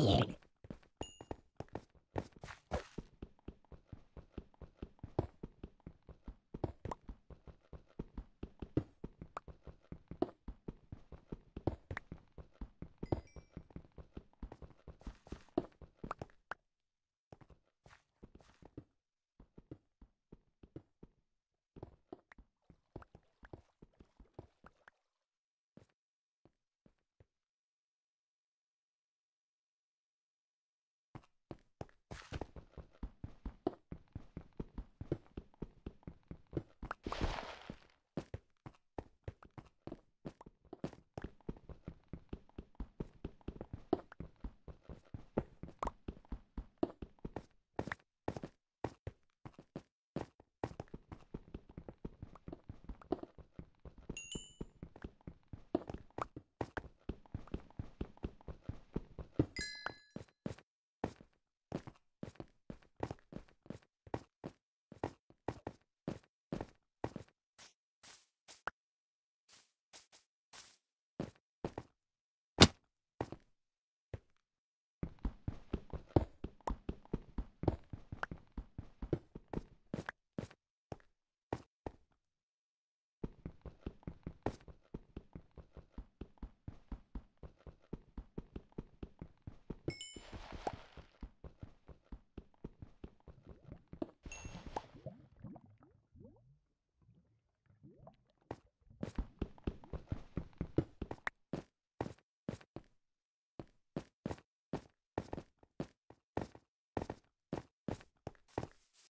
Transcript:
weird.